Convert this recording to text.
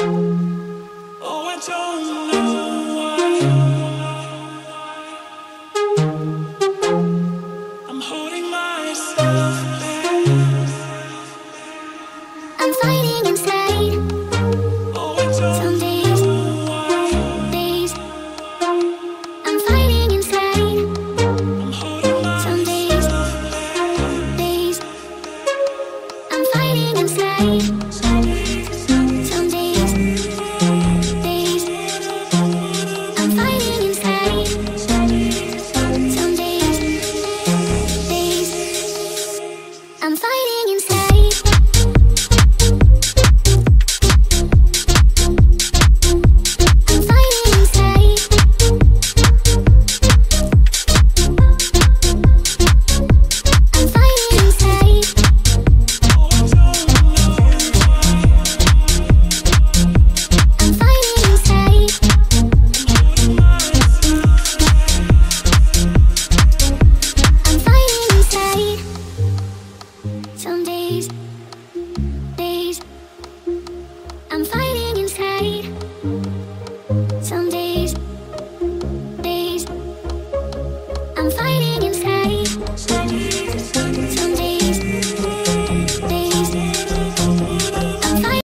Oh, it's on. I'm fine.